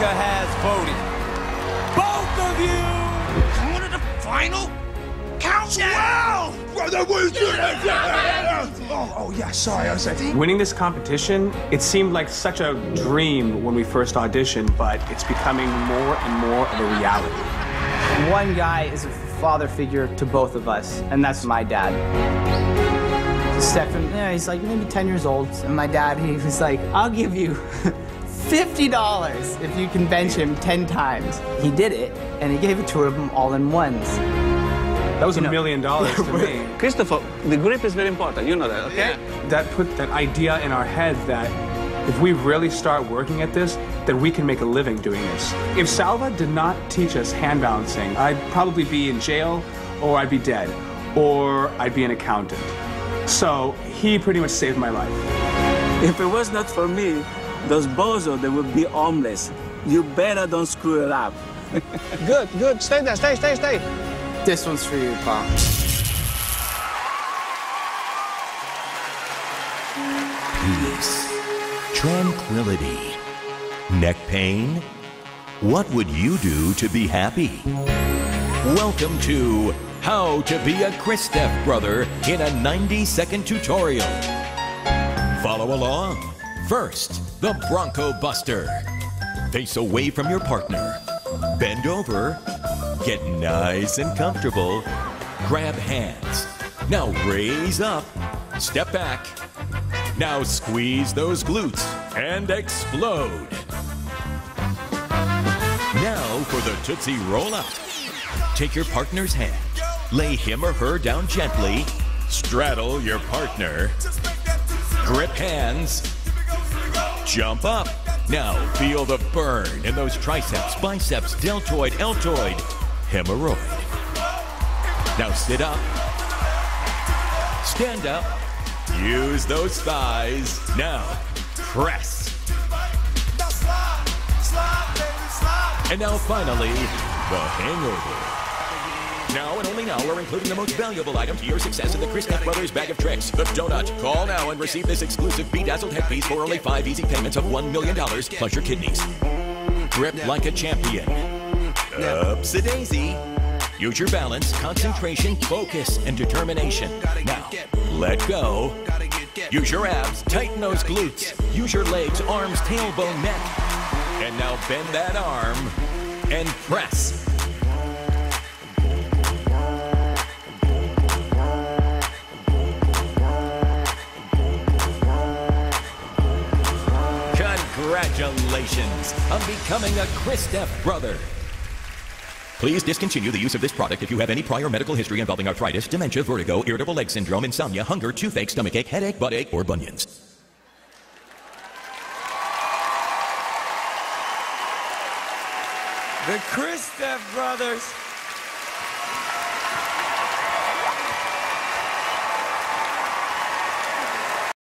America has voted. Both of you! Going to the final? Count well! Oh, oh yeah, sorry, I was like... Winning this competition, it seemed like such a dream when we first auditioned, but it's becoming more and more of a reality. One guy is a father figure to both of us, and that's my dad. Stefan, yeah, he's like maybe 10 years old, and my dad, he was like, I'll give you $50 if you can bench him 10 times. He did it, and he gave it to him all in ones. That was a know- million dollars to me. Christopher, the grip is very important. You know that, okay? Yeah. That put that idea in our head that if we really start working at this, that we can make a living doing this. If Salva did not teach us hand balancing, I'd probably be in jail, or I'd be dead, or I'd be an accountant. So he pretty much saved my life. If it was not for me, those bozos, they would be homeless. You better don't screw it up. Good, good. Stay there, stay, stay, stay. This one's for you, Pa. peace, tranquility, neck pain? What would you do to be happy? Welcome to How to Be a Kristef Brother in a 90 second tutorial. Follow along. First, the Bronco Buster. Face away from your partner. Bend over. Get nice and comfortable. Grab hands. Now raise up. Step back. Now squeeze those glutes and explode. Now for the Tootsie Roll Up. Take your partner's hand, lay him or her down gently, straddle your partner, grip hands, jump up. Now feel the burn in those triceps, biceps, deltoid, deltoid, hemorrhoid. Now sit up, stand up, use those thighs. Now press. And now finally, the hangover. Now and only now we're including the most valuable item to your success in the Kristef Brothers bag of tricks, the donut. Call now and receive this exclusive bedazzled headpiece for only five easy payments of $1 million plus your kidneys. Grip like a champion. Upsy daisy. Use your balance, concentration, focus, and determination. Now, let go. Use your abs, tighten those glutes. Use your legs, arms, tailbone, neck. And now bend that arm and press. Congratulations on becoming a Kristef brother. Please discontinue the use of this product if you have any prior medical history involving arthritis, dementia, vertigo, irritable leg syndrome, insomnia, hunger, toothache, stomachache, headache, buttache, or bunions. The Kristef brothers